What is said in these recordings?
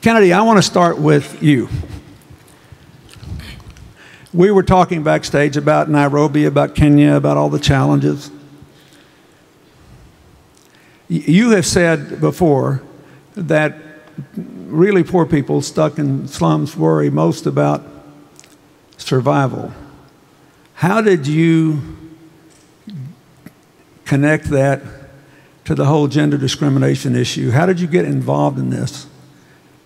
Kennedy, I want to start with you. We were talking backstage about Nairobi, about Kenya, about all the challenges. You have said before that really poor people stuck in slums worry most about survival. How did you connect that to the whole gender discrimination issue? How did you get involved in this?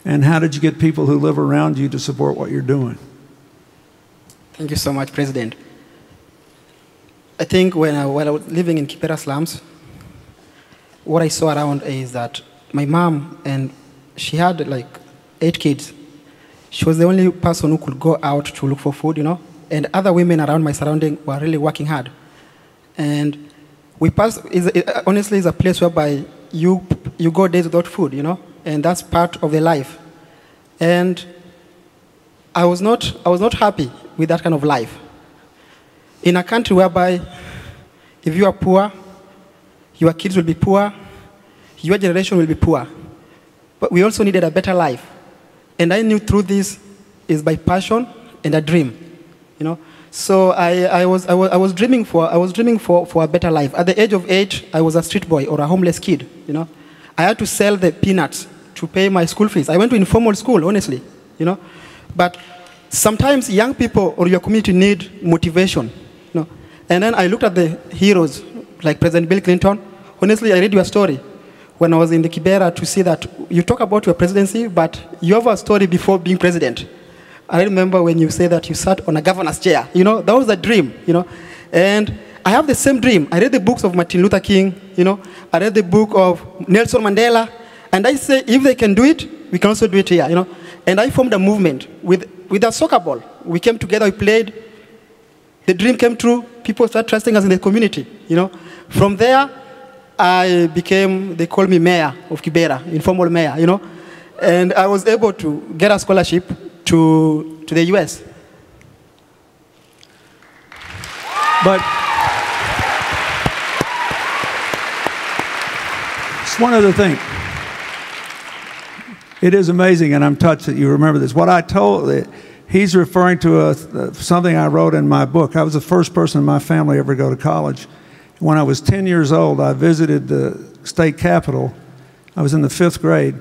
And how did you get people who live around you to support what you're doing? Thank you so much, President. I think when I, while I was living in Kibera slums, what I saw around is that my mom and she had like eight kids. She was the only person who could go out to look for food, you know, and other women around my surrounding were really working hard. And we passed, is, honestly, it's a place whereby you, you go days without food, you know, and that's part of the life. And I was not, I was not happy with that kind of life. In a country whereby if you are poor, your kids will be poor, your generation will be poor. But we also needed a better life. And I knew through this is by passion and a dream. You know? So I, I, was, I, was, I was dreaming, for, I was dreaming for, for a better life. At the age of eight, I was a street boy or a homeless kid. You know? I had to sell the peanuts to pay my school fees. I went to informal school, honestly. You know? But sometimes young people or your community need motivation. You know? And then I looked at the heroes like President Bill Clinton. Honestly, I read your story when I was in the Kibera to see that you talk about your presidency, but you have a story before being president. I remember when you say that you sat on a governor's chair. You know, that was a dream, you know. And I have the same dream. I read the books of Martin Luther King, you know. I read the book of Nelson Mandela. And I say, if they can do it, we can also do it here, you know. And I formed a movement with, with a soccer ball. We came together, we played. The dream came true. People started trusting us in the community, you know. From there, I became, they call me mayor of Kibera, informal mayor, you know. And I was able to get a scholarship to, to the US. But it's one other thing. It is amazing, and I'm touched that you remember this. What I told, he's referring to a, something I wrote in my book. I was the first person in my family ever to go to college. When I was 10 years old, I visited the state capitol. I was in the fifth grade,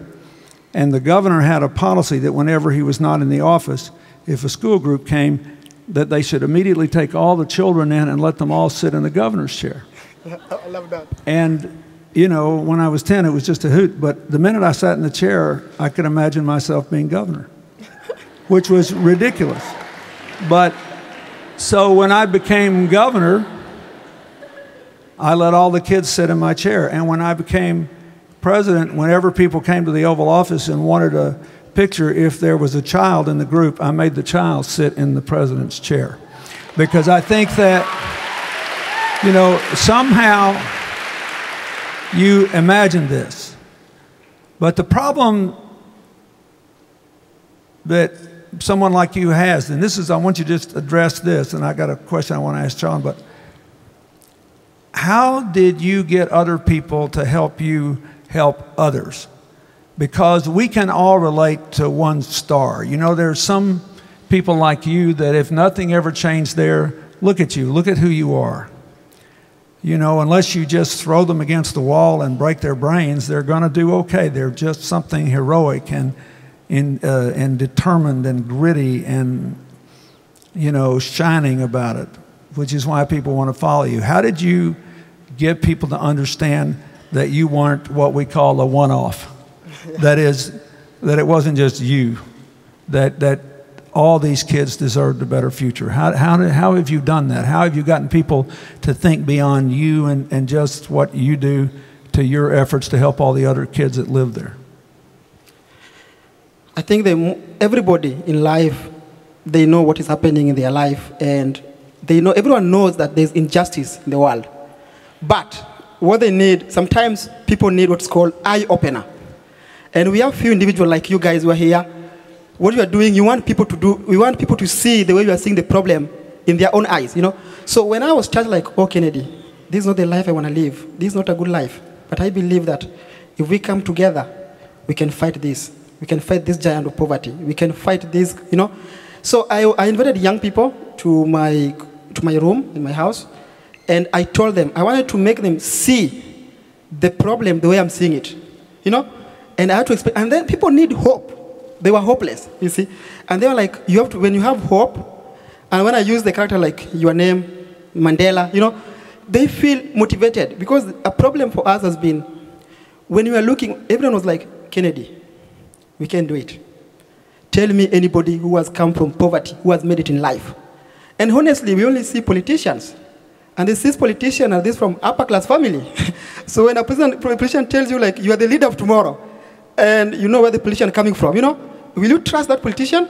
and the governor had a policy that whenever he was not in the office, if a school group came, that they should immediately take all the children in and let them all sit in the governor's chair. I love that. And, you know, when I was 10, it was just a hoot. But the minute I sat in the chair, I could imagine myself being governor, which was ridiculous. But so when I became governor, I let all the kids sit in my chair. And when I became president, whenever people came to the Oval Office and wanted a picture, if there was a child in the group, I made the child sit in the president's chair. Because I think that, you know, somehow you imagine this. But the problem that someone like you has, and this is, I want you to just address this, and I got a question I want to ask Sean, but how did you get other people to help you help others? Because we can all relate to one star. You know, there's some people like you that if nothing ever changed there, look at you, look at who you are. You know, unless you just throw them against the wall and break their brains, they're going to do okay. They're just something heroic and, in, uh, and determined and gritty and, you know, shining about it, which is why people want to follow you. How did you get people to understand that you weren't what we call a one off. that is, that it wasn't just you, that, that all these kids deserved a better future. How, how, how have you done that? How have you gotten people to think beyond you and, and just what you do to your efforts to help all the other kids that live there? I think they, everybody in life, they know what is happening in their life, and they know, everyone knows that there's injustice in the world. But what they need, sometimes people need what's called eye opener. And we have few individuals like you guys who are here. What you are doing, you want people to do, we want people to see the way you are seeing the problem in their own eyes, you know. So when I was charged like, oh Kennedy, this is not the life I want to live. This is not a good life. But I believe that if we come together, we can fight this. We can fight this giant of poverty. We can fight this, you know. So I, I invited young people to my, to my room in my house, and I told them, I wanted to make them see the problem the way I'm seeing it, you know. And I had to explain, and then people need hope. They were hopeless, you see. And they were like, you have to, when you have hope, and when I use the character like your name, Mandela, you know, they feel motivated because a problem for us has been when we were looking, everyone was like, Kennedy, we can do it. Tell me anybody who has come from poverty, who has made it in life. And honestly, we only see politicians. And this is politician are this from upper class family. so when a politician tells you like you are the leader of tomorrow, and you know where the politician coming from, you know, will you trust that politician?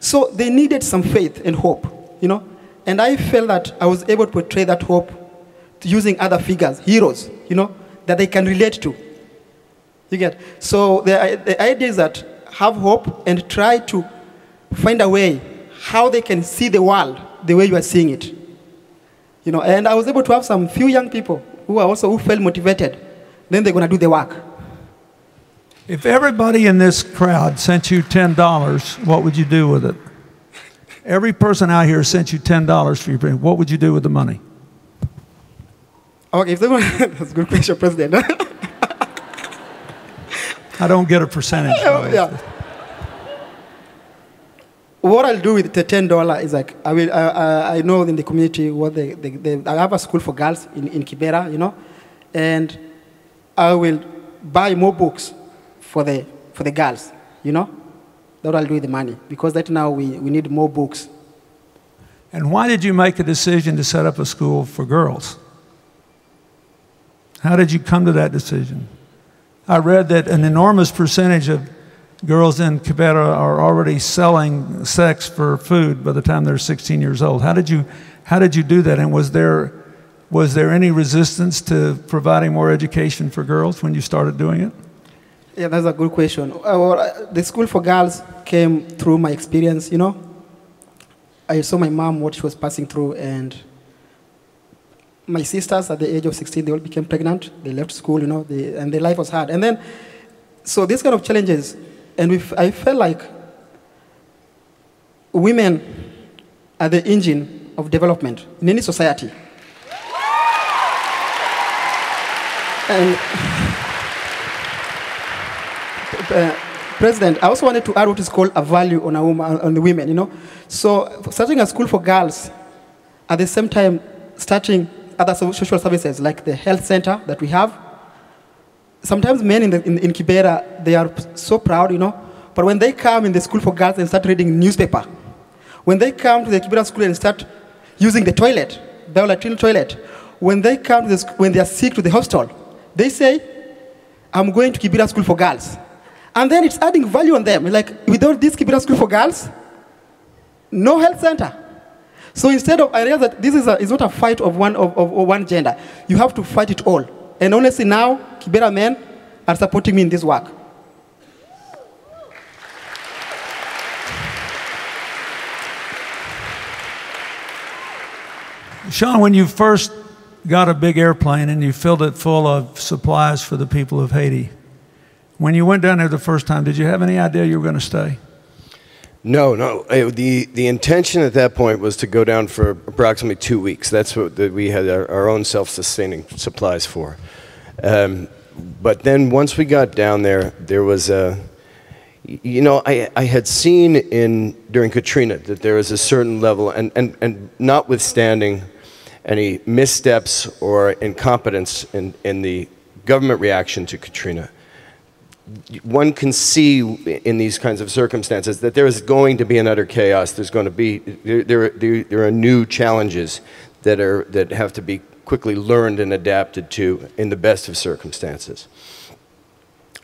So they needed some faith and hope, you know. And I felt that I was able to portray that hope using other figures, heroes, you know, that they can relate to. You get? So the, the idea is that have hope and try to find a way how they can see the world the way you are seeing it. You know, and I was able to have some few young people who are also who felt motivated. Then they're going to do the work. If everybody in this crowd sent you $10, what would you do with it? Every person out here sent you $10 for your print, What would you do with the money? Okay, if someone, that's a good question, President. I don't get a percentage. yeah. What I'll do with the ten dollar is like I will. I, I know in the community what they, they, they, I have a school for girls in, in Kibera, you know, and I will buy more books for the for the girls, you know. That I'll do with the money because right now we, we need more books. And why did you make a decision to set up a school for girls? How did you come to that decision? I read that an enormous percentage of girls in Kibera are already selling sex for food by the time they're 16 years old. How did you, how did you do that? And was there, was there any resistance to providing more education for girls when you started doing it? Yeah, that's a good question. Uh, well, the school for girls came through my experience, you know. I saw my mom, what she was passing through, and my sisters at the age of 16, they all became pregnant. They left school, you know, they, and their life was hard. And then, so these kind of challenges, and I felt like women are the engine of development in any society. And uh, President, I also wanted to add what is called a value on a woman, on the women, you know. So starting a school for girls, at the same time starting other social services like the health center that we have. Sometimes men in, the, in, in Kibera, they are so proud, you know, but when they come in the school for girls and start reading newspaper, when they come to the Kibera school and start using the toilet, the latrine toilet, when they come to the, when they are sick to the hospital, they say, I'm going to Kibera school for girls. And then it's adding value on them. Like, without this Kibera school for girls, no health center. So instead of, I realize that this is, a, is not a fight of one, of, of, of one gender. You have to fight it all. And honestly, now, Kibera men are supporting me in this work. Sean, when you first got a big airplane and you filled it full of supplies for the people of Haiti, when you went down there the first time, did you have any idea you were going to stay? No, no. the The intention at that point was to go down for approximately two weeks. That's what the, we had our, our own self-sustaining supplies for. Um, but then once we got down there, there was a, you know, I, I had seen in during Katrina that there is a certain level, and, and, and notwithstanding any missteps or incompetence in, in the government reaction to Katrina, one can see in these kinds of circumstances that there is going to be an utter chaos. There's going to be there, there, there are new challenges that are that have to be quickly learned and adapted to in the best of circumstances.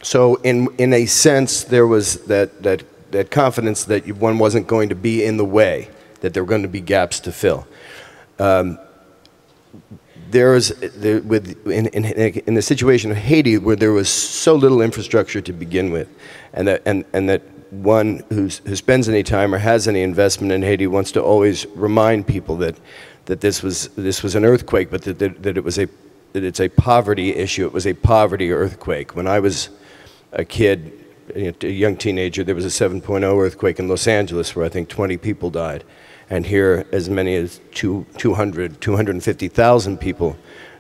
So, in in a sense, there was that that that confidence that one wasn't going to be in the way, that there were going to be gaps to fill. Um, there is there, with in, in, in the situation of Haiti where there was so little infrastructure to begin with, and that and, and that one who's, who spends any time or has any investment in Haiti wants to always remind people that that this was this was an earthquake, but that, that, that it was a that it's a poverty issue. It was a poverty earthquake. When I was a kid, a young teenager, there was a 7.0 earthquake in Los Angeles where I think 20 people died. And here, as many as two, 200, 250,000 people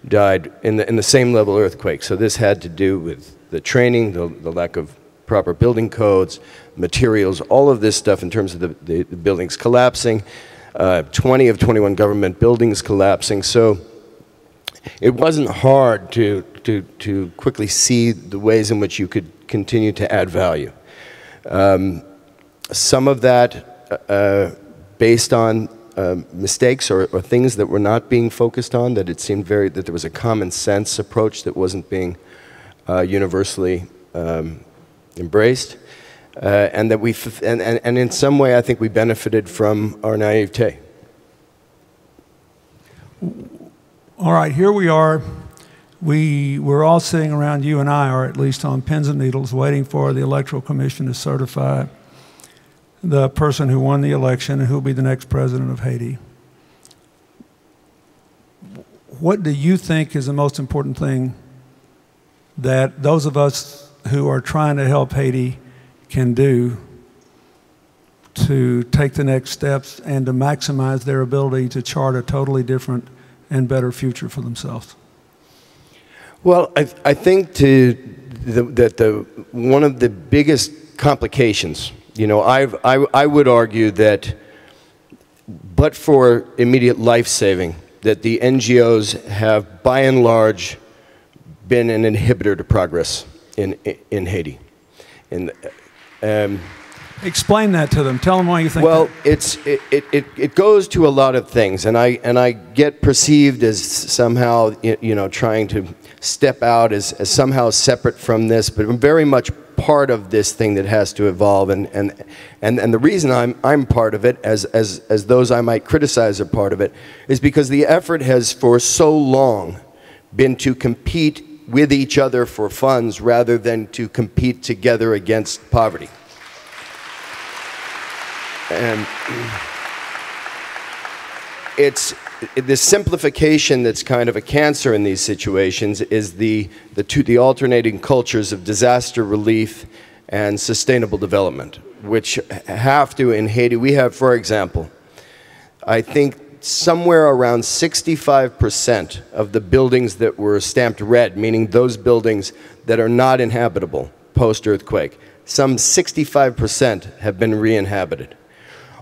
died in the, in the same level earthquake. So this had to do with the training, the, the lack of proper building codes, materials, all of this stuff in terms of the, the, the buildings collapsing, uh, 20 of 21 government buildings collapsing. So it wasn't hard to, to, to quickly see the ways in which you could continue to add value. Um, some of that uh, based on uh, mistakes or, or, things that were not being focused on, that it seemed very, that there was a common sense approach that wasn't being uh, universally um, embraced. Uh, and that we, and, and, and in some way, I think we benefited from our naivete. All right, here we are. We, we're all sitting around, you and I, or at least on pins and needles, waiting for the Electoral Commission to certify the person who won the election and who will be the next president of Haiti. What do you think is the most important thing that those of us who are trying to help Haiti can do to take the next steps and to maximize their ability to chart a totally different and better future for themselves? Well, I, I think to the, that the, one of the biggest complications, you know, I've, I, I would argue that but for immediate life saving, that the NGOs have by and large been an inhibitor to progress in, in Haiti. In, um, Explain that to them. Tell them why you think. Well, that. it's it, it, it goes to a lot of things, and I and I get perceived as somehow you know trying to step out as, as somehow separate from this, but I'm very much part of this thing that has to evolve, and and and, and the reason I'm I'm part of it, as as as those I might criticize are part of it, is because the effort has for so long been to compete with each other for funds rather than to compete together against poverty. And it's the simplification that's kind of a cancer in these situations is the, the, two, the alternating cultures of disaster relief and sustainable development, which have to, in Haiti, we have, for example, I think somewhere around 65% of the buildings that were stamped red, meaning those buildings that are not inhabitable post-earthquake, some 65% have been re-inhabited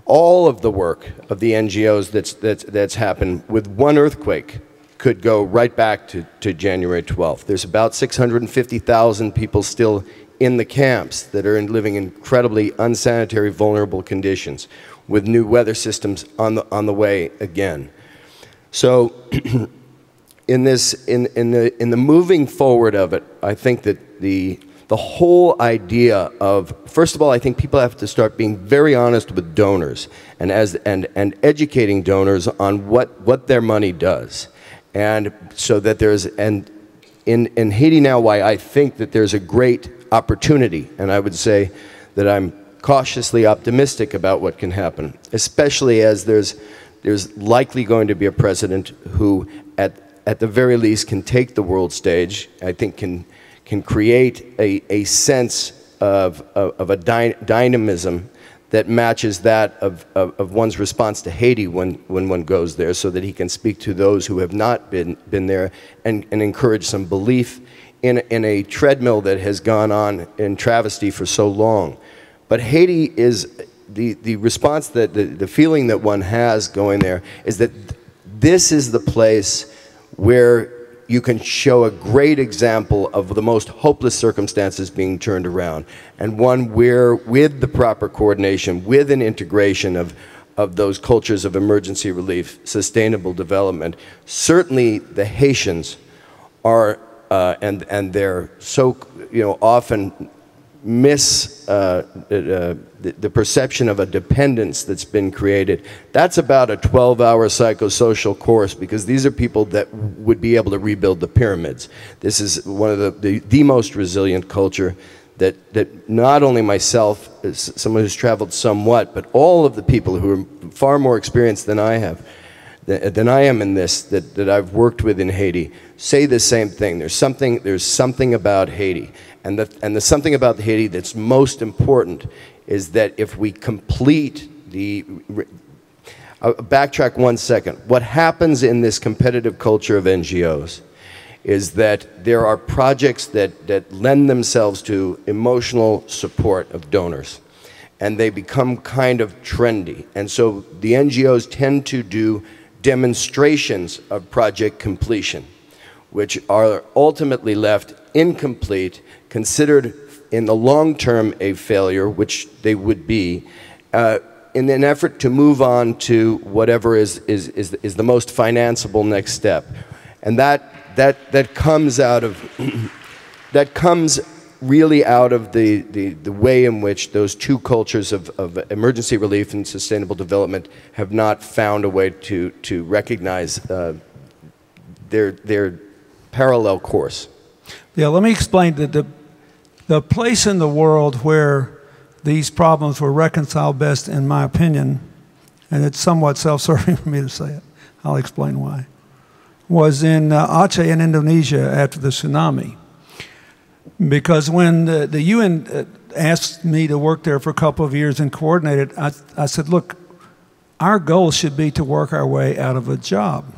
all of the work of the NGOs that's, that's, that's happened with one earthquake could go right back to, to January 12th. There's about 650,000 people still in the camps that are in, living in incredibly unsanitary, vulnerable conditions with new weather systems on the, on the way again. So in this, in, in, the, in the moving forward of it, I think that the the whole idea of, first of all, I think people have to start being very honest with donors and, as, and, and educating donors on what, what their money does. And so that there's, and in, in Haiti now, why I think that there's a great opportunity, and I would say that I'm cautiously optimistic about what can happen, especially as there's, there's likely going to be a president who, at, at the very least, can take the world stage, I think can can create a, a sense of, of, of a dy dynamism that matches that of, of, of, one's response to Haiti when, when one goes there so that he can speak to those who have not been, been there and, and encourage some belief in, in a treadmill that has gone on in travesty for so long. But Haiti is the, the response that the, the feeling that one has going there is that this is the place where you can show a great example of the most hopeless circumstances being turned around, and one where, with the proper coordination, with an integration of, of those cultures of emergency relief, sustainable development, certainly the Haitians are, uh, and, and they're so, you know, often miss uh, uh, the, the, perception of a dependence that's been created. That's about a 12-hour psychosocial course because these are people that would be able to rebuild the pyramids. This is one of the, the, the most resilient culture that, that not only myself, as someone who's traveled somewhat, but all of the people who are far more experienced than I have, than I am in this that, that I've worked with in Haiti say the same thing. There's something, there's something about Haiti. And the, and the something about Haiti that's most important is that if we complete the. Uh, backtrack one second. What happens in this competitive culture of NGOs is that there are projects that, that lend themselves to emotional support of donors and they become kind of trendy. And so the NGOs tend to do demonstrations of project completion, which are ultimately left incomplete, considered in the long term a failure, which they would be, uh, in an effort to move on to whatever is, is, is, is the most financeable next step. And that, that, that comes out of, that comes really out of the, the, the way in which those two cultures of, of emergency relief and sustainable development have not found a way to, to recognize uh, their, their parallel course. Yeah, let me explain that the, the place in the world where these problems were reconciled best, in my opinion, and it's somewhat self serving for me to say it, I'll explain why, was in uh, Aceh in Indonesia after the tsunami because when the, the UN uh, asked me to work there for a couple of years and coordinate it, I, I said, look, our goal should be to work our way out of a job.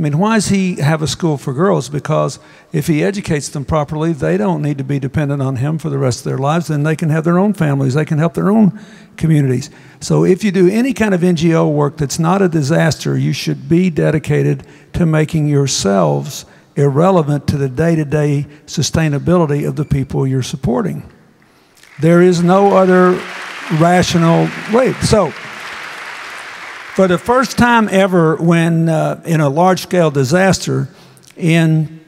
I mean, why does he have a school for girls? Because if he educates them properly, they don't need to be dependent on him for the rest of their lives. Then they can have their own families, they can help their own communities. So if you do any kind of NGO work that's not a disaster, you should be dedicated to making yourselves irrelevant to the day to day sustainability of the people you're supporting. There is no other rational way. So, for the first time ever, when uh, in a large scale disaster in,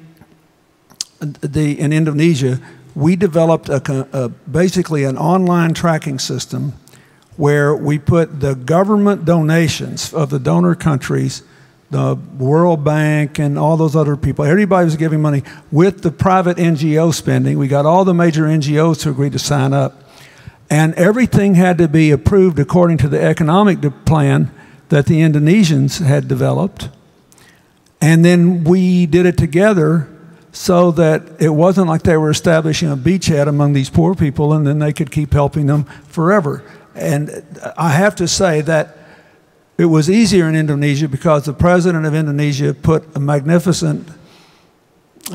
the, in Indonesia, we developed a, a, basically an online tracking system where we put the government donations of the donor countries the World Bank and all those other people. Everybody was giving money with the private NGO spending. We got all the major NGOs to agree to sign up. And everything had to be approved according to the economic plan that the Indonesians had developed. And then we did it together so that it wasn't like they were establishing a beachhead among these poor people and then they could keep helping them forever. And I have to say that it was easier in Indonesia because the president of Indonesia put a magnificent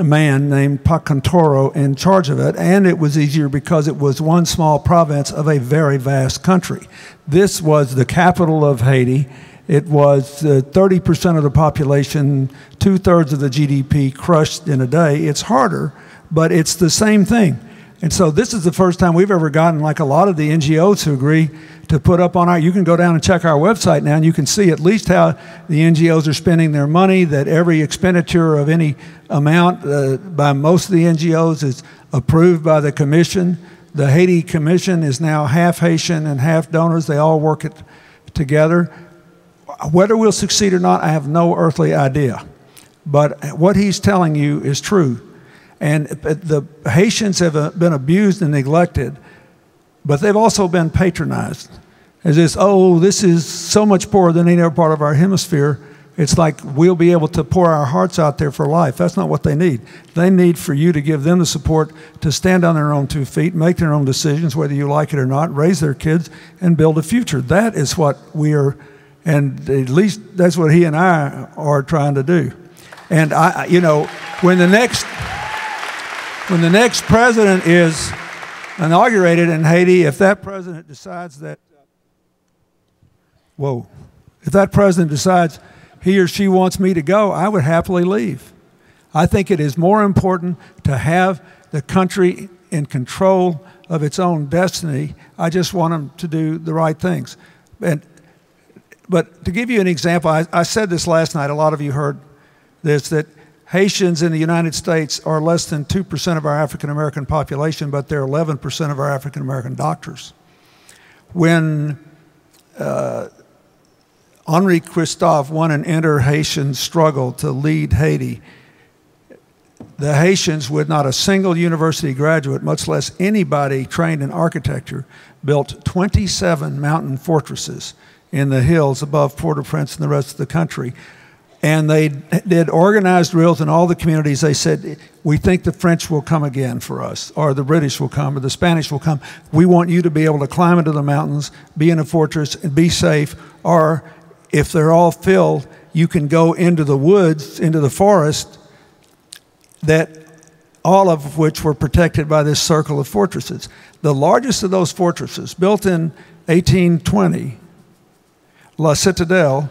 man named Pak Kuntoro in charge of it, and it was easier because it was one small province of a very vast country. This was the capital of Haiti. It was uh, 30% of the population, two thirds of the GDP crushed in a day. It's harder, but it's the same thing. And so this is the first time we've ever gotten, like a lot of the NGOs who agree, to put up on our, you can go down and check our website now and you can see at least how the NGOs are spending their money, that every expenditure of any amount uh, by most of the NGOs is approved by the commission. The Haiti Commission is now half Haitian and half donors. They all work it together. Whether we'll succeed or not, I have no earthly idea. But what he's telling you is true. And the Haitians have uh, been abused and neglected but they've also been patronized as this, oh, this is so much poorer than any other part of our hemisphere. It's like we'll be able to pour our hearts out there for life. That's not what they need. They need for you to give them the support to stand on their own two feet, make their own decisions, whether you like it or not, raise their kids, and build a future. That is what we are, and at least that's what he and I are trying to do. And I, you know, when the next, when the next president is inaugurated in Haiti, if that president decides that, whoa, if that president decides he or she wants me to go, I would happily leave. I think it is more important to have the country in control of its own destiny. I just want them to do the right things. And, but to give you an example, I, I said this last night, a lot of you heard this, that Haitians in the United States are less than 2% of our African American population, but they're 11% of our African American doctors. When uh, Henri Christophe won an inter Haitian struggle to lead Haiti, the Haitians, with not a single university graduate, much less anybody trained in architecture, built 27 mountain fortresses in the hills above Port-au-Prince and the rest of the country. And they did organized drills in all the communities. They said, We think the French will come again for us, or the British will come, or the Spanish will come. We want you to be able to climb into the mountains, be in a fortress, and be safe. Or if they're all filled, you can go into the woods, into the forest, that all of which were protected by this circle of fortresses. The largest of those fortresses, built in 1820, La Citadelle,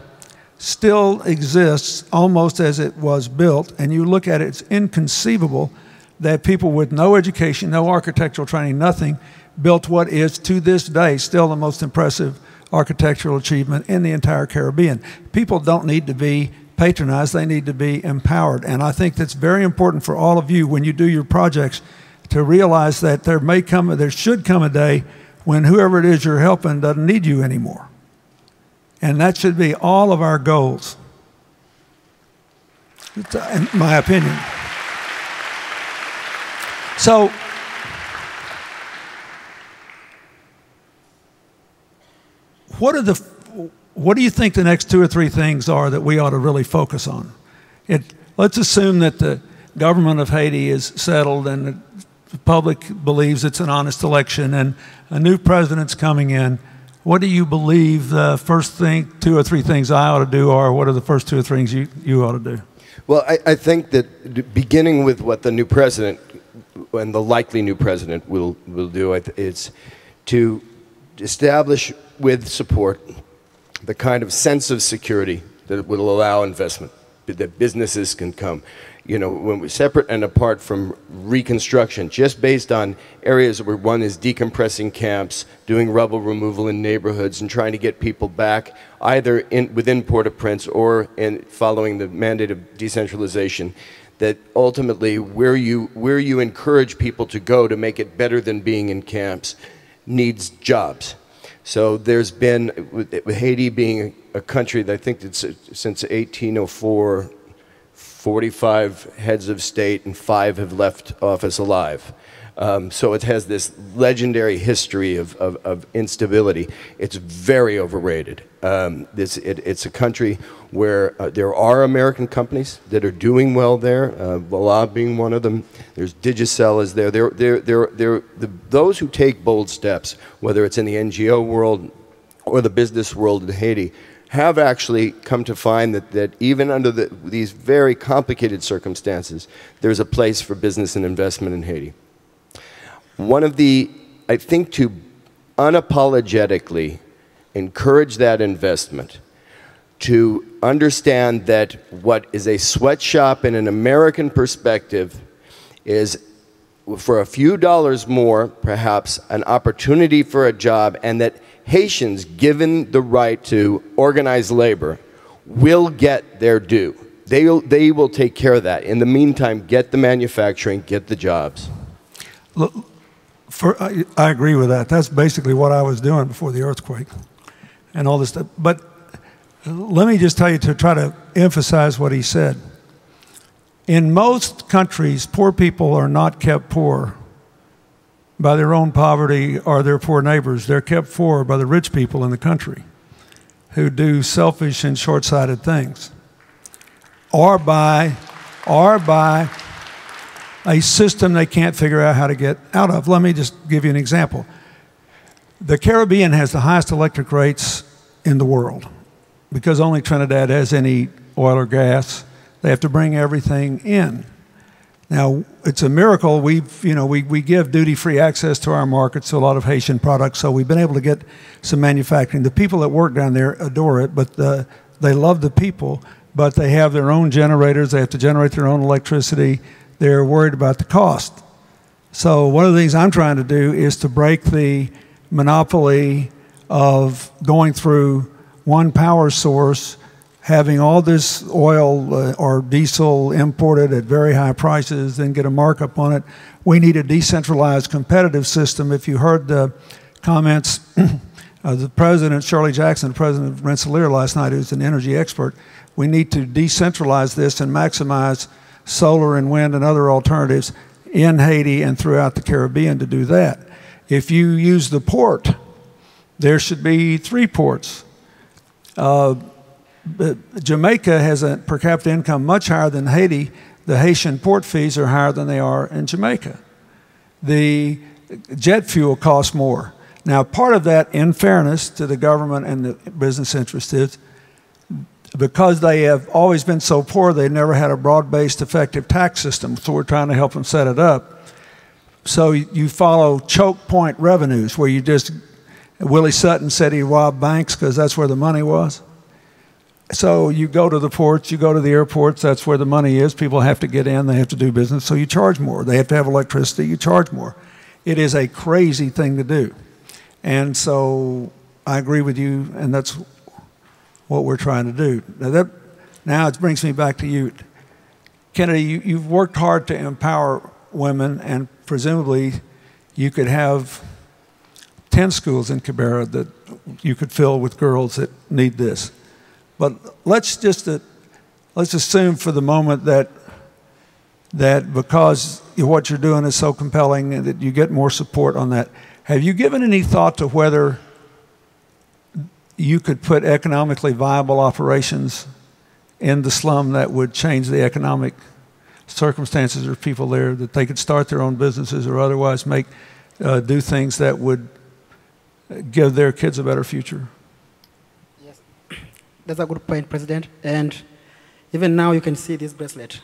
still exists almost as it was built, and you look at it, it's inconceivable that people with no education, no architectural training, nothing, built what is to this day still the most impressive architectural achievement in the entire Caribbean. People don't need to be patronized, they need to be empowered. And I think that's very important for all of you when you do your projects to realize that there may come, there should come a day when whoever it is you're helping doesn't need you anymore. And that should be all of our goals, in my opinion. So, what are the what do you think the next two or three things are that we ought to really focus on? It, let's assume that the government of Haiti is settled and the public believes it's an honest election and a new president's coming in. What do you believe the first thing, two or three things I ought to do are? What are the first two or three things you, you ought to do? Well, I, I think that beginning with what the new president and the likely new president will, will do, it's to establish with support the kind of sense of security that will allow investment, that businesses can come you know, when we're separate and apart from reconstruction, just based on areas where one is decompressing camps, doing rubble removal in neighborhoods, and trying to get people back either in, within Port-au-Prince or in following the mandate of decentralization, that ultimately where you, where you encourage people to go to make it better than being in camps needs jobs. So there's been, with Haiti being a country that I think it's since 1804, 45 heads of state and five have left office alive. Um, so it has this legendary history of, of, of instability. It's very overrated. Um, this, it, it's a country where uh, there are American companies that are doing well there, uh, Voilà being one of them. There's Digicel is there. They're, they're, they're, they're the, those who take bold steps, whether it's in the NGO world or the business world in Haiti, have actually come to find that, that even under the, these very complicated circumstances, there's a place for business and investment in Haiti. One of the, I think, to unapologetically encourage that investment, to understand that what is a sweatshop in an American perspective is for a few dollars more, perhaps, an opportunity for a job, and that Haitians, given the right to organize labor, will get their due. They will, they will take care of that. In the meantime, get the manufacturing, get the jobs. Look, for, I, I agree with that. That's basically what I was doing before the earthquake and all this stuff. But uh, let me just tell you to try to emphasize what he said. In most countries, poor people are not kept poor by their own poverty or their poor neighbors. They're kept poor by the rich people in the country who do selfish and short sighted things. Or by, or by a system they can't figure out how to get out of. Let me just give you an example. The Caribbean has the highest electric rates in the world because only Trinidad has any oil or gas. They have to bring everything in. Now, it's a miracle. We've, you know, we, we give duty free access to our markets to a lot of Haitian products, so we've been able to get some manufacturing. The people that work down there adore it, but the, they love the people, but they have their own generators. They have to generate their own electricity. They're worried about the cost. So, one of the things I'm trying to do is to break the monopoly of going through one power source having all this oil uh, or diesel imported at very high prices, and get a markup on it. We need a decentralized competitive system. If you heard the comments of the president, Shirley Jackson, president of Rensselaer last night, who's an energy expert, we need to decentralize this and maximize solar and wind and other alternatives in Haiti and throughout the Caribbean to do that. If you use the port, there should be three ports Uh, Jamaica has a per capita income much higher than Haiti. The Haitian port fees are higher than they are in Jamaica. The jet fuel costs more. Now, part of that, in fairness to the government and the business interests, is because they have always been so poor, they never had a broad based, effective tax system. So we're trying to help them set it up. So you follow choke point revenues, where you just, Willie Sutton said he robbed banks because that's where the money was. So you go to the ports, you go to the airports, that's where the money is. People have to get in, they have to do business, so you charge more. They have to have electricity, you charge more. It is a crazy thing to do. And so I agree with you, and that's what we're trying to do. Now, that, now it brings me back to you. Kennedy, you, you've worked hard to empower women, and presumably you could have 10 schools in Kibera that you could fill with girls that need this. But let's just uh, let's assume for the moment that that because what you're doing is so compelling and that you get more support on that. Have you given any thought to whether you could put economically viable operations in the slum that would change the economic circumstances of people there, that they could start their own businesses or otherwise make uh, do things that would give their kids a better future? That's a good point, President. And even now, you can see this bracelet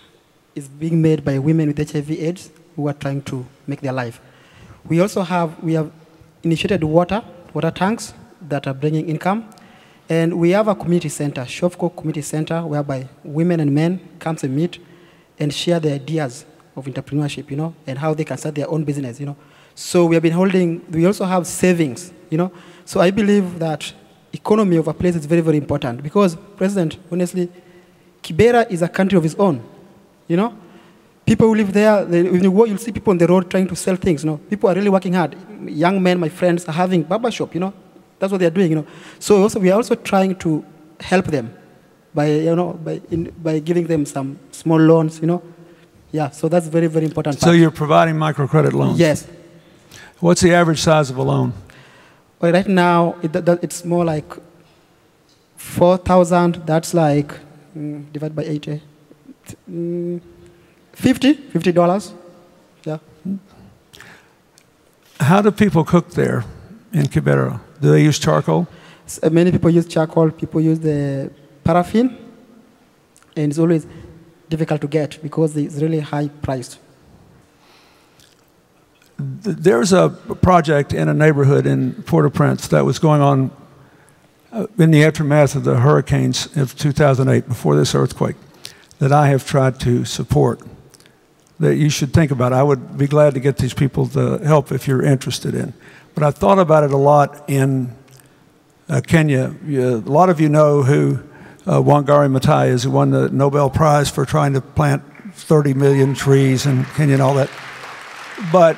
is being made by women with HIV/AIDS who are trying to make their life. We also have we have initiated water water tanks that are bringing income, and we have a community center, Shofco Community Center, whereby women and men come and meet and share their ideas of entrepreneurship, you know, and how they can start their own business, you know. So we have been holding. We also have savings, you know. So I believe that economy of a place is very, very important because, President, honestly, Kibera is a country of its own. You know, people who live there, they, when you go, you'll see people on the road trying to sell things. You know, people are really working hard. Young men, my friends, are having barber shop. You know, that's what they're doing. You know, so also we are also trying to help them by you know by in, by giving them some small loans. You know, yeah. So that's very, very important. So you're providing microcredit loans. Yes. What's the average size of a loan? Well, right now, it, it's more like 4,000. That's like, mm, divided by 80. Mm, 50, $50. Yeah. How do people cook there in Kibera? Do they use charcoal? So many people use charcoal. People use the paraffin. And it's always difficult to get because it's really high priced there's a project in a neighborhood in Port-au-Prince that was going on uh, in the aftermath of the hurricanes of 2008, before this earthquake, that I have tried to support. That you should think about. I would be glad to get these people to help if you're interested in. But I thought about it a lot in uh, Kenya. a lot of you know who uh, Wangari Maathai is, who won the Nobel Prize for trying to plant 30 million trees in Kenya and all that. But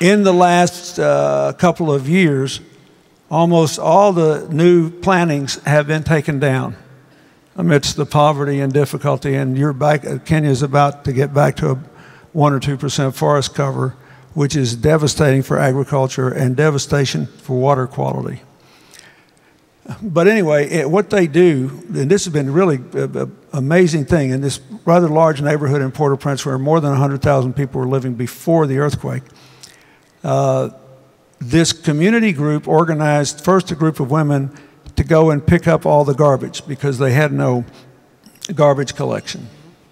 in the last uh, couple of years, almost all the new plantings have been taken down amidst the poverty and difficulty. And you're back, Kenya is about to get back to a 1 or 2% forest cover, which is devastating for agriculture and devastation for water quality. But anyway, it, what they do, and this has been really an amazing thing in this rather large neighborhood in Port-au-Prince where more than 100,000 people were living before the earthquake uh, this community group organized first a group of women to go and pick up all the garbage because they had no garbage collection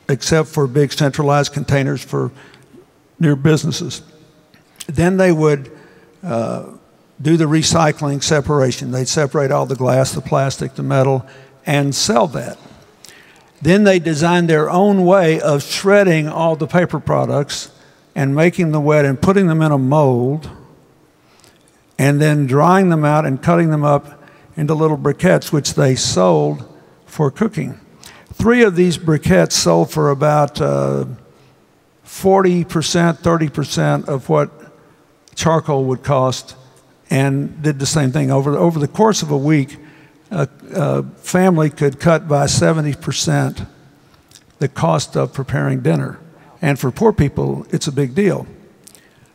except for big centralized containers for near businesses. Then they would uh, do the recycling separation. They'd separate all the glass, the plastic, the metal, and sell that. Then they designed their own way of shredding all the paper products and making the wet and putting them in a mold and then drying them out and cutting them up into little briquettes, which they sold for cooking. Three of these briquettes sold for about uh, 40%, 30% of what charcoal would cost, and did the same thing. Over, over the course of a week, a, a family could cut by 70% the cost of preparing dinner. And for poor people, it's a big deal.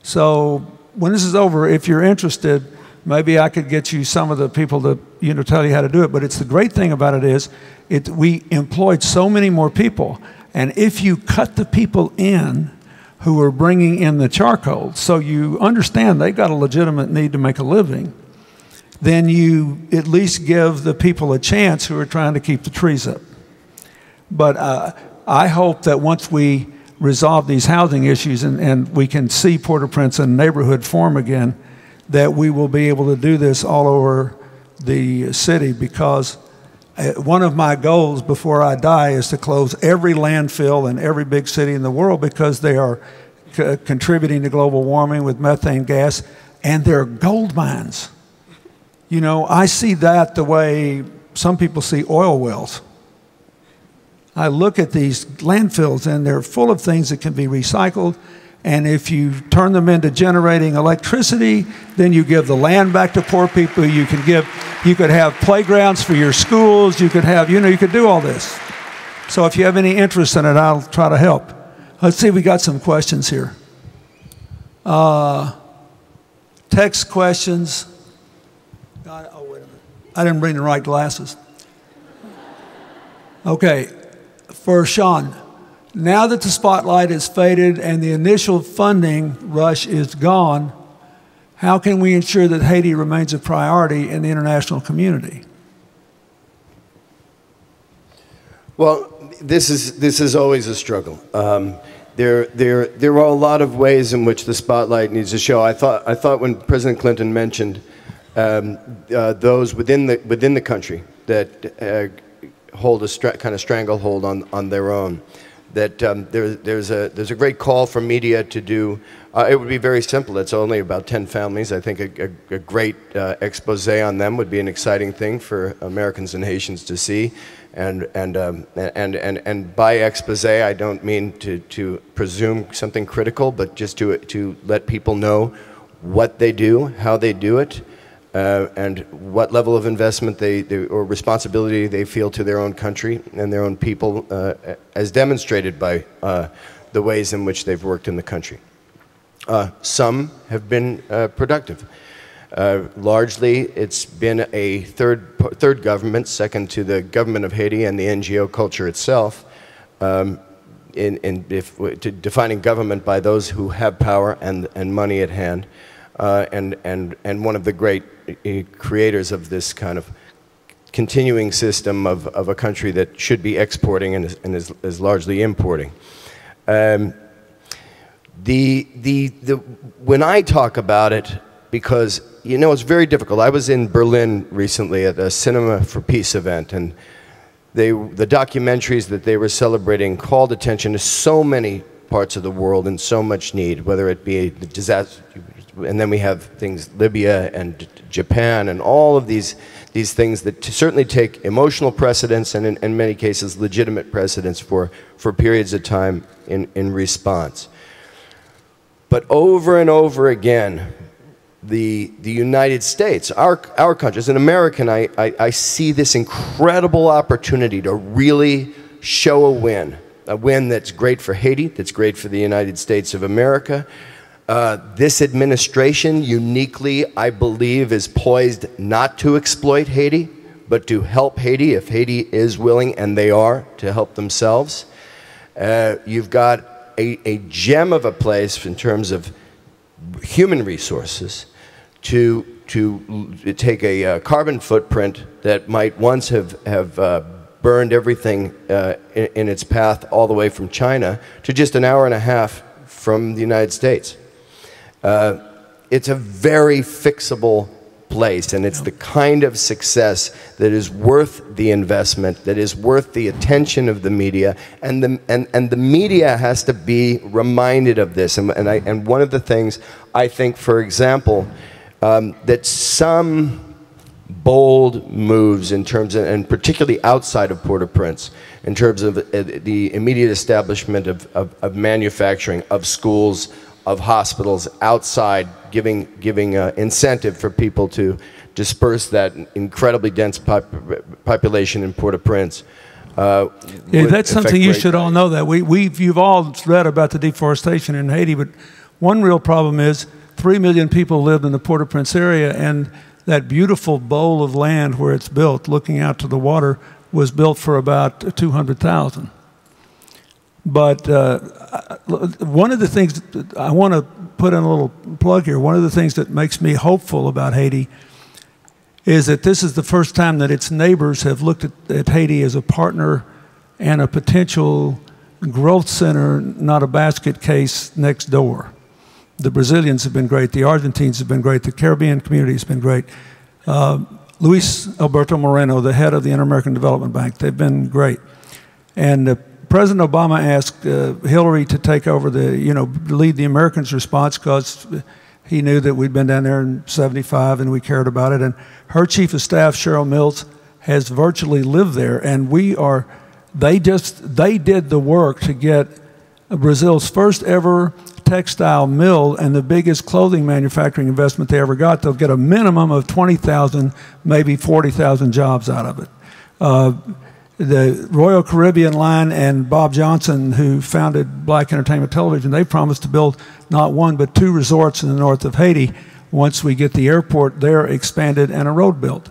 So when this is over, if you're interested, maybe I could get you some of the people to you know tell you how to do it. But it's the great thing about it is, it we employed so many more people, and if you cut the people in who are bringing in the charcoal, so you understand they've got a legitimate need to make a living, then you at least give the people a chance who are trying to keep the trees up. But uh, I hope that once we resolve these housing issues and, and we can see Port-au-Prince in neighborhood form again, that we will be able to do this all over the city because uh, one of my goals before I die is to close every landfill in every big city in the world because they are contributing to global warming with methane gas and they're gold mines. You know, I see that the way some people see oil wells. I look at these landfills and they're full of things that can be recycled. And if you turn them into generating electricity, then you give the land back to poor people. You can give, you could have playgrounds for your schools. You could have, you know, you could do all this. So if you have any interest in it, I'll try to help. Let's see, we got some questions here. Uh, text questions. God, oh, wait a minute. I didn't bring the right glasses. Okay, for Sean. Now that the spotlight has faded and the initial funding rush is gone, how can we ensure that Haiti remains a priority in the international community? Well, this is this is always a struggle. Um, there, there, there are a lot of ways in which the spotlight needs to show. I thought, I thought when President Clinton mentioned um, uh, those within the within the country that uh, hold a kind of stranglehold on on their own, that um, there, there's a there's a great call for media to do. Uh, it would be very simple. It's only about ten families. I think a, a, a great uh, expose on them would be an exciting thing for Americans and Haitians to see. And and um, and and and by expose, I don't mean to to presume something critical, but just to to let people know what they do, how they do it, uh, and what level of investment they, they, or responsibility they feel to their own country and their own people, uh, as demonstrated by uh, the ways in which they've worked in the country. Uh, some have been uh, productive. Uh, largely, it's been a third, third government, second to the government of Haiti and the NGO culture itself, um, in, in if, defining government by those who have power and, and money at hand. Uh, and, and, and one of the great uh, creators of this kind of continuing system of, of a country that should be exporting and is, and is, is largely importing. Um, the, the, the, when I talk about it, because you know it's very difficult. I was in Berlin recently at a Cinema for Peace event, and they, the documentaries that they were celebrating called attention to so many parts of the world in so much need, whether it be the disaster, and then we have things Libya and Japan and all of these these things that certainly take emotional precedence and in, in, many cases legitimate precedence for for periods of time in, in response. But over and over again, the the United States, our our country, as an American, I, I, I see this incredible opportunity to really show a win. A win that's great for Haiti, that's great for the United States of America, uh, this administration uniquely, I believe, is poised not to exploit Haiti, but to help Haiti if Haiti is willing, and they are, to help themselves. Uh, you've got a, a gem of a place in terms of human resources to, to take a uh, carbon footprint that might once have, have uh, burned everything uh, in, in, its path all the way from China to just an hour and a half from the United States. Uh, it's a very fixable place, and it's the kind of success that is worth the investment, that is worth the attention of the media, and the, and, and the media has to be reminded of this. And, and, I, and one of the things I think, for example, um, that some bold moves in terms of, and particularly outside of Port-au-Prince, in terms of uh, the immediate establishment of, of, of manufacturing, of schools, of hospitals outside, giving, giving uh, incentive for people to disperse that incredibly dense pop population in Port-au-Prince. Uh, yeah, that's something you should all know that. We, we've, you've all read about the deforestation in Haiti, but one real problem is three million people lived in the Port-au-Prince area, and that beautiful bowl of land where it's built, looking out to the water, was built for about 200,000. But uh, one of the things I want to put in a little plug here, one of the things that makes me hopeful about Haiti is that this is the first time that its neighbors have looked at, at Haiti as a partner and a potential growth center, not a basket case next door. The Brazilians have been great, the Argentines have been great, the Caribbean community has been great. Uh, Luis Alberto Moreno, the head of the Inter-American Development Bank, they've been great. And uh, President Obama asked uh, Hillary to take over the, you know, lead the Americans' response because he knew that we'd been down there in 75 and we cared about it. And her chief of staff, Cheryl Mills, has virtually lived there. And we are, they just, they did the work to get Brazil's first ever textile mill and the biggest clothing manufacturing investment they ever got. They'll get a minimum of 20,000, maybe 40,000 jobs out of it. Uh, the Royal Caribbean Line and Bob Johnson, who founded Black Entertainment Television, they promised to build not one but two resorts in the north of Haiti once we get the airport there expanded and a road built.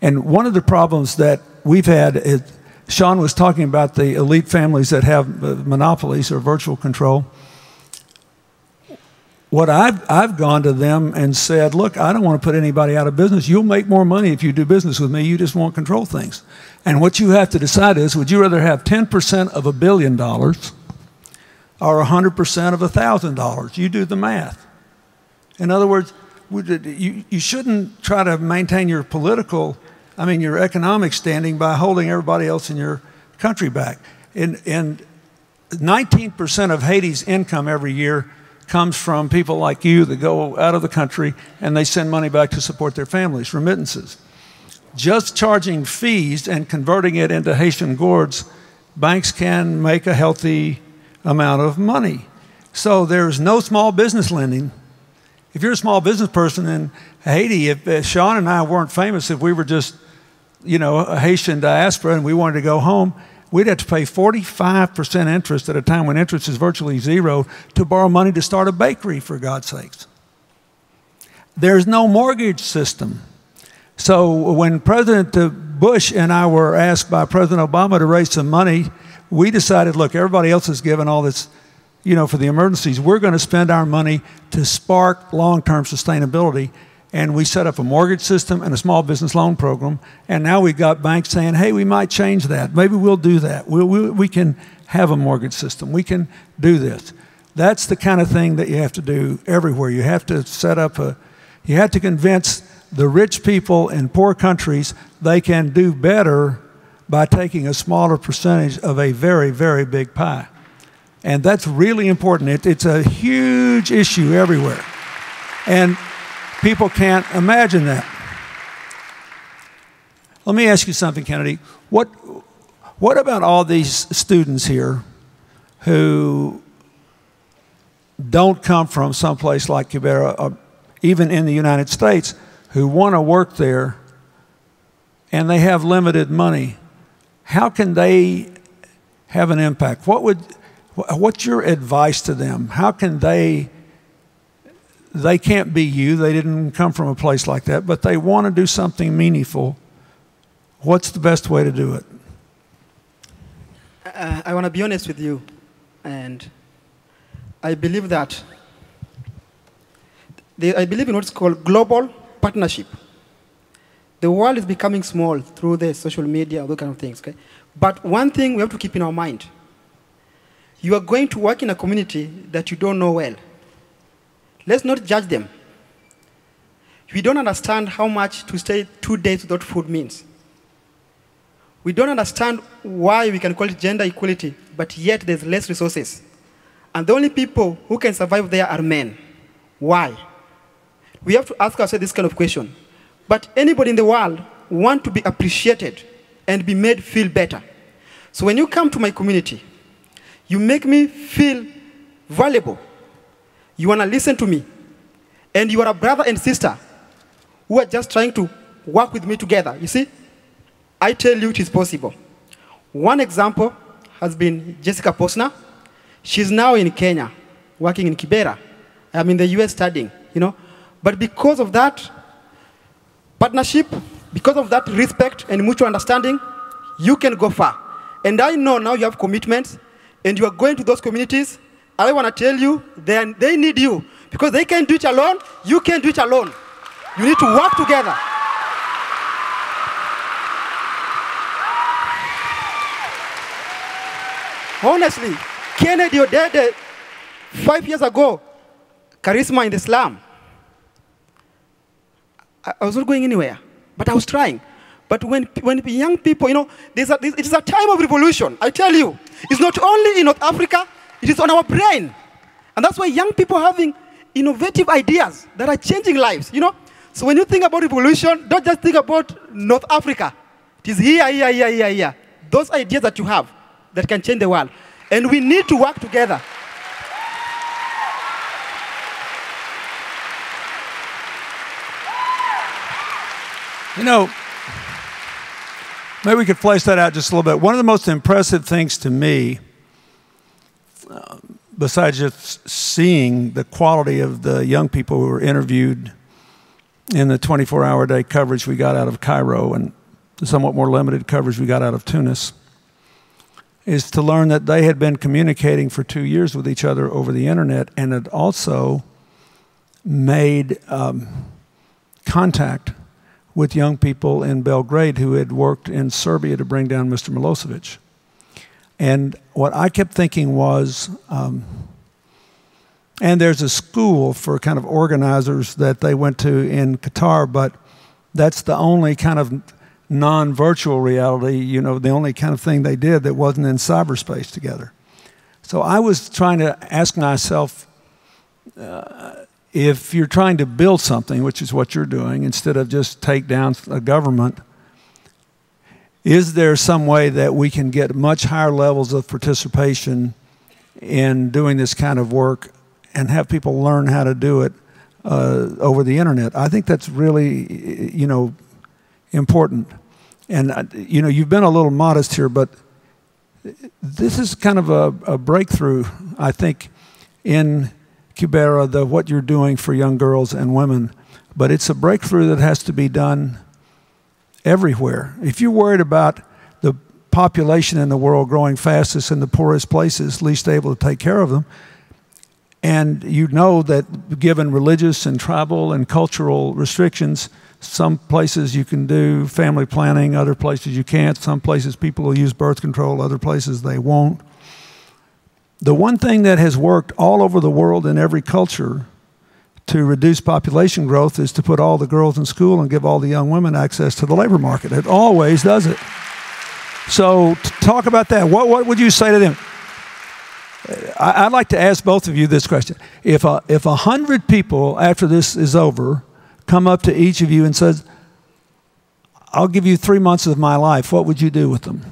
And one of the problems that we've had is Sean was talking about the elite families that have uh, monopolies or virtual control. What I've, I've gone to them and said, look, I don't want to put anybody out of business. You'll make more money if you do business with me. You just won't control things. And what you have to decide is would you rather have 10% of a billion dollars or 100% of a thousand dollars? You do the math. In other words, you, you shouldn't try to maintain your political, I mean, your economic standing by holding everybody else in your country back. And, and 19% of Haiti's income every year comes from people like you that go out of the country and they send money back to support their families, remittances. Just charging fees and converting it into Haitian gourdes, banks can make a healthy amount of money. So there's no small business lending. If you're a small business person in Haiti, if uh, Sean and I weren't famous, if we were just, you know, a Haitian diaspora and we wanted to go home, we'd have to pay 45% interest at a time when interest is virtually zero to borrow money to start a bakery, for God's sakes. There's no mortgage system. So when President Bush and I were asked by President Obama to raise some money, we decided, look, everybody else is giving all this, you know, for the emergencies. We're going to spend our money to spark long-term sustainability and we set up a mortgage system and a small business loan program. And now we've got banks saying, hey, we might change that. Maybe we'll do that. we we, we can have a mortgage system. We can do this. That's the kind of thing that you have to do everywhere. You have to set up a, you have to convince the rich people in poor countries they can do better by taking a smaller percentage of a very, very big pie. And that's really important. It, it's a huge issue everywhere. And People can't imagine that. Let me ask you something, Kennedy. What, what about all these students here who don't come from someplace like Kibera, or even in the United States, who want to work there and they have limited money? How can they have an impact? What would, what's your advice to them? How can they they can't be you. They didn't come from a place like that, but they want to do something meaningful. What's the best way to do it? Uh, I want to be honest with you, and I believe that I believe in what's called global partnership. The world is becoming small through the social media, those kind of things. Okay? But one thing we have to keep in our mind: you are going to work in a community that you don't know well. Let's not judge them. We don't understand how much to stay two days without food means. We don't understand why we can call it gender equality, but yet there's less resources. And the only people who can survive there are men. Why? We have to ask ourselves this kind of question. But anybody in the world want to be appreciated and be made feel better. So when you come to my community, you make me feel valuable you want to listen to me. And you are a brother and sister who are just trying to work with me together. You see? I tell you it is possible. One example has been Jessica Posner. She's now in Kenya, working in Kibera. I'm in the US studying. you know. But because of that partnership, because of that respect and mutual understanding, you can go far. And I know now you have commitments and you are going to those communities. I want to tell you, they, they need you because they can't do it alone. You can't do it alone. You need to work together. Honestly, Kennedy Odede, uh, five years ago, charisma in the slum. I, I was not going anywhere, but I was trying. But when, when young people, you know, there's a, it is a time of revolution. I tell you, it's not only in North Africa, it is on our brain. And that's why young people are having innovative ideas that are changing lives, you know. So when you think about revolution, don't just think about North Africa. It is here, here, here, here, here. Those ideas that you have that can change the world. And we need to work together. You know, maybe we could flesh that out just a little bit. One of the most impressive things to me, besides just seeing the quality of the young people who were interviewed in the 24 hour day coverage we got out of Cairo and the somewhat more limited coverage we got out of Tunis, is to learn that they had been communicating for two years with each other over the internet and had also made um, contact with young people in Belgrade who had worked in Serbia to bring down Mr. Milosevic. And what I kept thinking was, um, and there's a school for kind of organizers that they went to in Qatar, but that's the only kind of non virtual reality, you know, the only kind of thing they did that wasn't in cyberspace together. So I was trying to ask myself, uh, if you're trying to build something, which is what you're doing, instead of just take down a government, is there some way that we can get much higher levels of participation in doing this kind of work and have people learn how to do it uh, over the internet? I think that's really, you know, important. And, uh, you know, you've been a little modest here, but this is kind of a, a breakthrough, I think, in Kibera, the what you're doing for young girls and women, but it's a breakthrough that has to be done everywhere. If you're worried about the population in the world growing fastest in the poorest places, least able to take care of them, and you know that given religious and tribal and cultural restrictions, some places you can do family planning, other places you can't. Some places people will use birth control, other places they won't. The one thing that has worked all over the world in every culture to reduce population growth is to put all the girls in school and give all the young women access to the labor market. It always does it. So, talk about that. What, what would you say to them? I, would like to ask both of you this question. If a, if a hundred people after this is over come up to each of you and says, I'll give you three months of my life, what would you do with them?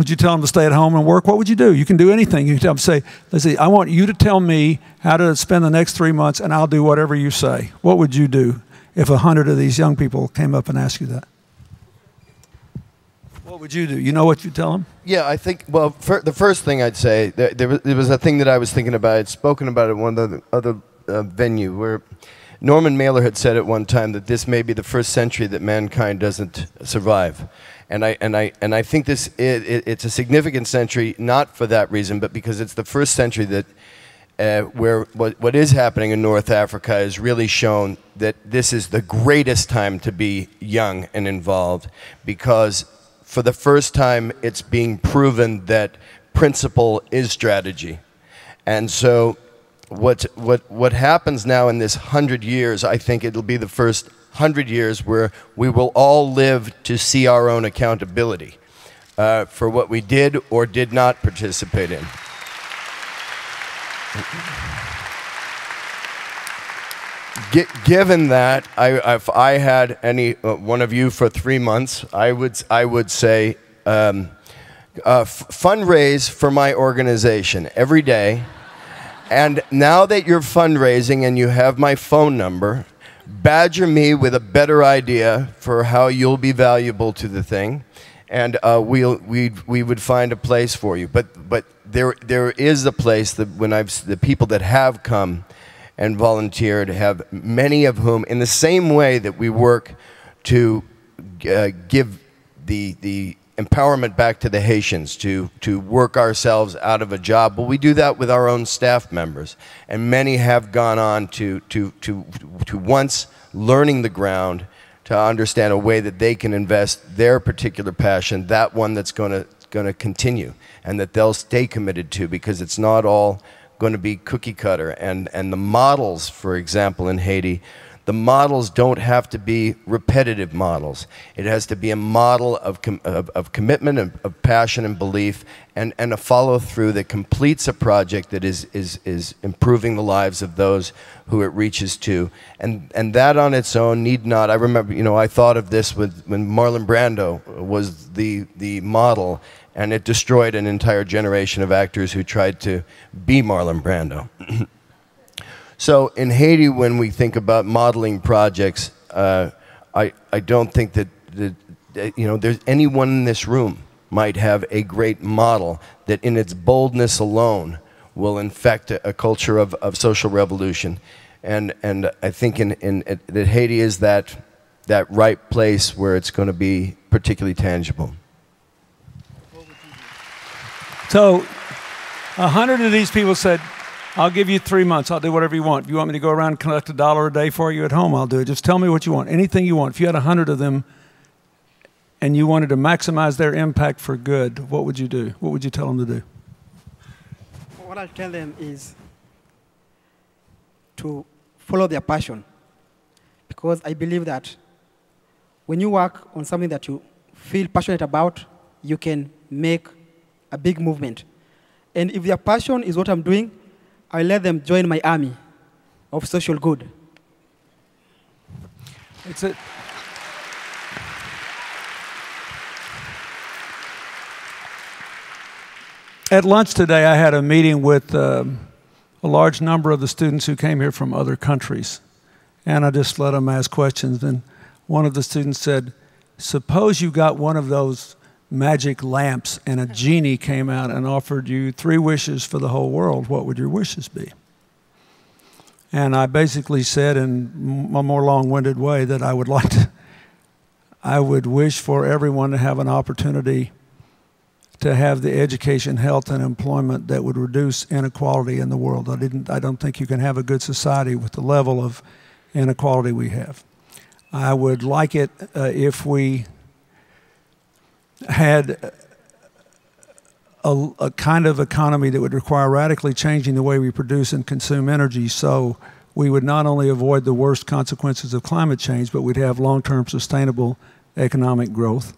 Would you tell them to stay at home and work? What would you do? You can do anything. You can tell them, say, let's see, I want you to tell me how to spend the next three months, and I'll do whatever you say. What would you do if a hundred of these young people came up and asked you that? What would you do? You know what you tell them? Yeah, I think. Well, the first thing I'd say there, there, was, there, was, a thing that I was thinking about. I'd spoken about it one of the other uh, venue where Norman Mailer had said at one time that this may be the first century that mankind doesn't survive. And I, and I, and I think this, it, it, it's a significant century, not for that reason, but because it's the first century that uh, where what, what is happening in North Africa has really shown that this is the greatest time to be young and involved because for the first time it's being proven that principle is strategy. And so what, what, what happens now in this hundred years, I think it'll be the first hundred years where we will all live to see our own accountability uh, for what we did or did not participate in. Given that, I, if I had any uh, one of you for three months, I would I would say um, uh, fundraise for my organization every day. And now that you're fundraising and you have my phone number, badger me with a better idea for how you'll be valuable to the thing, and uh, we'll, we we would find a place for you. But, but there, there is a place that when I've, the people that have come and volunteered, have many of whom, in the same way that we work to uh, give the, the empowerment back to the Haitians to, to work ourselves out of a job. But we do that with our own staff members. And many have gone on to, to, to, to once learning the ground to understand a way that they can invest their particular passion, that one that's going to going to continue and that they'll stay committed to because it's not all going to be cookie cutter. And, and the models, for example, in Haiti, the models don't have to be repetitive models. It has to be a model of, com of, of, commitment, of, of, passion and belief, and, and a follow through that completes a project that is, is, is improving the lives of those who it reaches to. And, and that on its own need not, I remember, you know, I thought of this with, when Marlon Brando was the, the model, and it destroyed an entire generation of actors who tried to be Marlon Brando. so in Haiti, when we think about modeling projects, uh, I, I don't think that, that, that, you know, there's anyone in this room might have a great model that in its boldness alone will infect a, a culture of, of social revolution. And, and I think in, in, that Haiti is that, that right place where it's going to be particularly tangible. So, a hundred of these people said, I'll give you three months. I'll do whatever you want. If you want me to go around and collect a dollar a day for you at home, I'll do it. Just tell me what you want. Anything you want. If you had a hundred of them and you wanted to maximize their impact for good, what would you do? What would you tell them to do? What I tell them is to follow their passion. Because I believe that when you work on something that you feel passionate about, you can make a big movement. And if their passion is what I'm doing, I let them join my army of social good. It's a, At lunch today, I had a meeting with um, a large number of the students who came here from other countries. And I just let them ask questions. And one of the students said, Suppose you got one of those magic lamps and a genie came out and offered you three wishes for the whole world, what would your wishes be? And I basically said in a more long winded way that I would like to, I would wish for everyone to have an opportunity to have the education, health, and employment that would reduce inequality in the world. I, didn't, I don't think you can have a good society with the level of inequality we have. I would like it uh, if we had a, a, kind of economy that would require radically changing the way we produce and consume energy so we would not only avoid the worst consequences of climate change, but we'd have long term sustainable economic growth.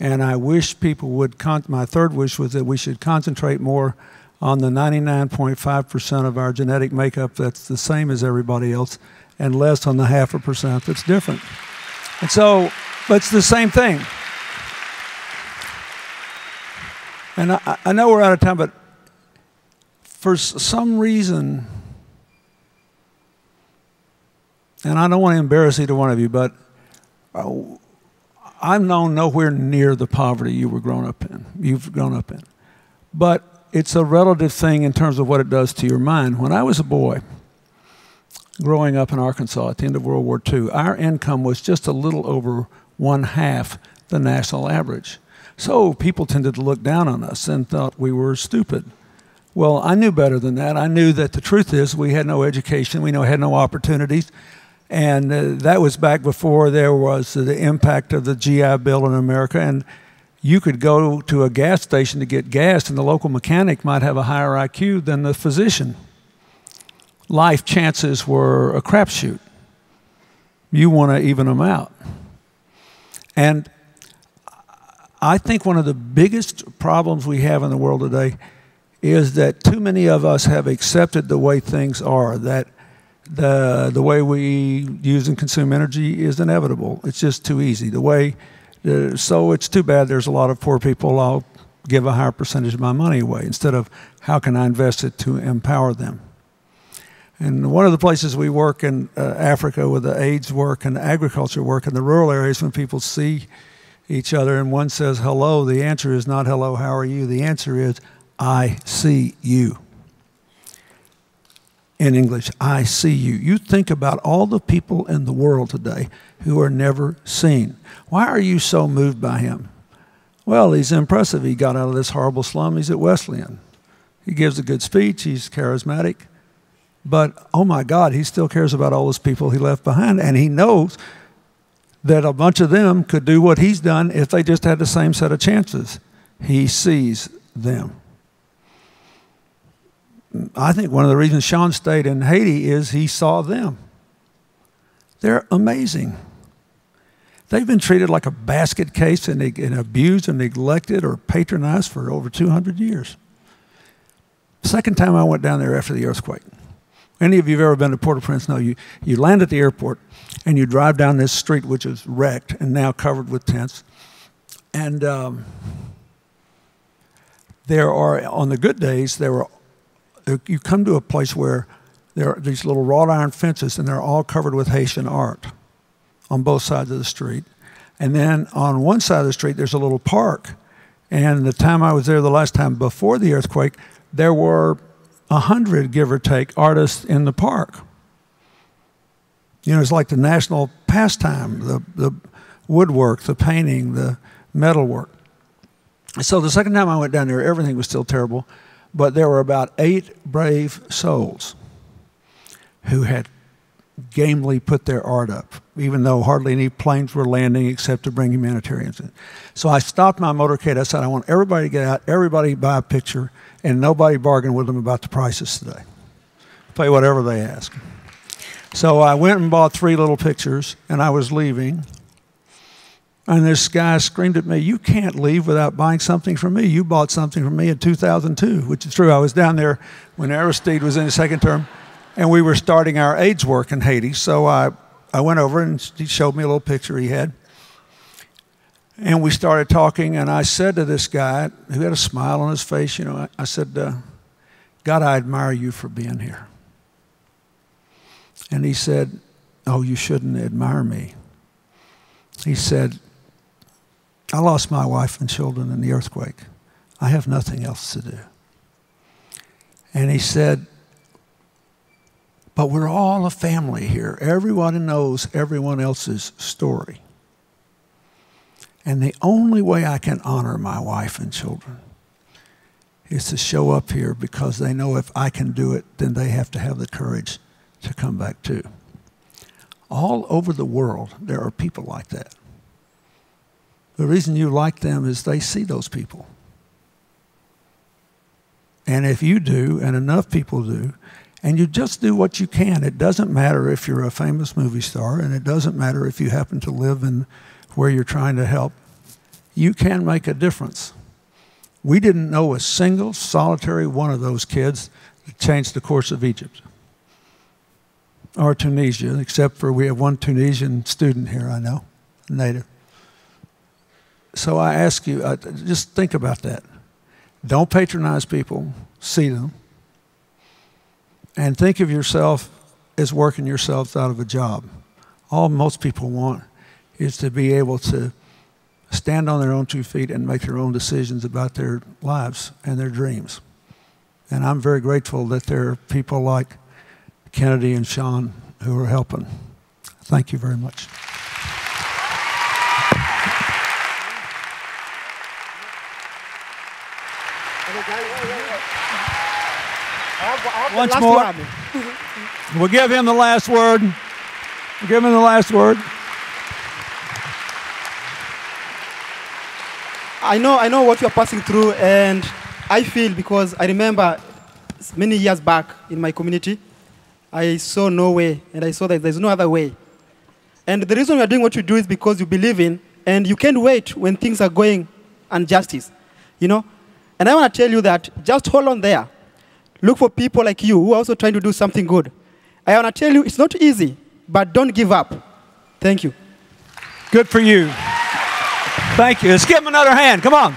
And I wish people would, my third wish was that we should concentrate more on the 99.5% of our genetic makeup that's the same as everybody else and less on the half a percent that's different. And so, but it's the same thing. And I, I know we're out of time, but for some reason, and I don't want to embarrass either one of you, but uh, I'm known nowhere near the poverty you were grown up in. You've grown up in, but it's a relative thing in terms of what it does to your mind. When I was a boy, growing up in Arkansas at the end of World War II, our income was just a little over one half the national average. So people tended to look down on us and thought we were stupid. Well, I knew better than that. I knew that the truth is we had no education, we had no opportunities. And uh, that was back before there was the impact of the GI Bill in America. And you could go to a gas station to get gas, and the local mechanic might have a higher IQ than the physician. Life chances were a crapshoot. You want to even them out. And I think one of the biggest problems we have in the world today is that too many of us have accepted the way things are, that the, the way we use and consume energy is inevitable. It's just too easy. The way, so it's too bad there's a lot of poor people. I'll give a higher percentage of my money away instead of how can I invest it to empower them. And one of the places we work in uh, Africa with the AIDS work and agriculture work in the rural areas, when people see each other and one says hello, the answer is not hello, how are you? The answer is I see you. in English, I see you. You think about all the people in the world today who are never seen. Why are you so moved by him? Well, he's impressive. He got out of this horrible slum. He's at Wesleyan. He gives a good speech. He's charismatic. But oh my God, he still cares about all those people he left behind. And he knows that a bunch of them could do what he's done if they just had the same set of chances. He sees them. I think one of the reasons Sean stayed in Haiti is he saw them. They're amazing. They've been treated like a basket case and, and abused and neglected or patronized for over 200 years. Second time I went down there after the earthquake. Any of you have ever been to Port-au-Prince know you, you land at the airport and you drive down this street which is wrecked and now covered with tents. And um, there are, on the good days, there are, you come to a place where there are these little wrought iron fences and they're all covered with Haitian art on both sides of the street. And then on one side of the street, there's a little park. And the time I was there the last time before the earthquake, there were a hundred, give or take, artists in the park. You know, it's like the national pastime, the, the woodwork, the painting, the metalwork. So the second time I went down there, everything was still terrible, but there were about eight brave souls who had gamely put their art up, even though hardly any planes were landing except to bring humanitarians in. So I stopped my motorcade. I said, I want everybody to get out, everybody buy a picture, and nobody bargained with them about the prices today. Pay whatever they ask. So I went and bought three little pictures, and I was leaving. And this guy screamed at me, You can't leave without buying something from me. You bought something from me in 2002, which is true. I was down there when Aristide was in his second term and we were starting our AIDS work in Haiti. So I, I went over and he showed me a little picture he had. And we started talking, and I said to this guy who had a smile on his face, you know, I, said, uh, God, I admire you for being here. And he said, Oh, you shouldn't admire me. He said, I lost my wife and children in the earthquake. I have nothing else to do. And he said, but we're all a family here. Everyone knows everyone else's story. And the only way I can honor my wife and children is to show up here because they know if I can do it, then they have to have the courage to come back too. All over the world, there are people like that. The reason you like them is they see those people. And if you do, and enough people do, and you just do what you can. It doesn't matter if you're a famous movie star, and it doesn't matter if you happen to live in where you're trying to help. You can make a difference. We didn't know a single solitary one of those kids that changed the course of Egypt or Tunisia, except for we have one Tunisian student here, I know, native. So I ask you, uh, just think about that. Don't patronize people, see them and think of yourself as working yourselves out of a job. All most people want is to be able to stand on their own two feet and make their own decisions about their lives and their dreams. And I'm very grateful that there are people like Kennedy and Sean who are helping. Thank you very much. Once more. we'll give him the last word. We'll give him the last word. I know, I know what you're passing through, and I feel because I remember many years back in my community, I saw no way, and I saw that there's no other way. And the reason you're doing what you do is because you believe in, and you can't wait when things are going unjustice, you know. And I want to tell you that just hold on there. Look for people like you who are also trying to do something good. I want to tell you, it's not easy, but don't give up. Thank you. Good for you. Thank you. Let's give him another hand. Come on.